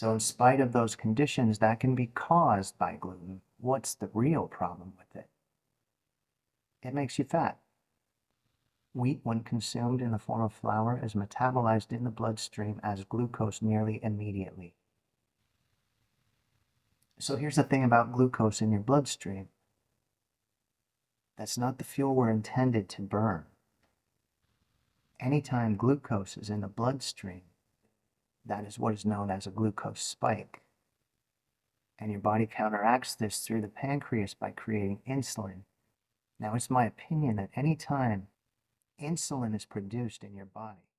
So, in spite of those conditions that can be caused by gluten, what's the real problem with it? It makes you fat. Wheat, when consumed in the form of flour, is metabolized in the bloodstream as glucose nearly immediately. So here's the thing about glucose in your bloodstream. That's not the fuel we're intended to burn. Anytime glucose is in the bloodstream, that is what is known as a glucose spike. And your body counteracts this through the pancreas by creating insulin. Now, it's my opinion that any time insulin is produced in your body,